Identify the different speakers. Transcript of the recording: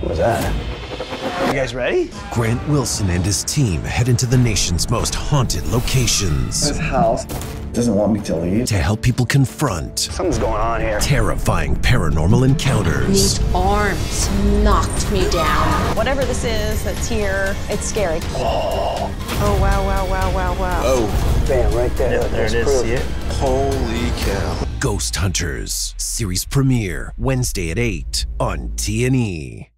Speaker 1: What was that? You guys ready?
Speaker 2: Grant Wilson and his team head into the nation's most haunted locations
Speaker 3: This house doesn't want me to leave.
Speaker 2: to help people confront
Speaker 1: Something's going on here.
Speaker 2: terrifying paranormal encounters.
Speaker 4: These arms knocked me down.
Speaker 5: Whatever this is that's here, it's scary. Oh, Oh wow, wow, wow, wow, wow. Oh.
Speaker 1: Bam, right there.
Speaker 6: Yeah, there it is. See it?
Speaker 7: Holy cow.
Speaker 2: Ghost Hunters series premiere Wednesday at 8 on T+E.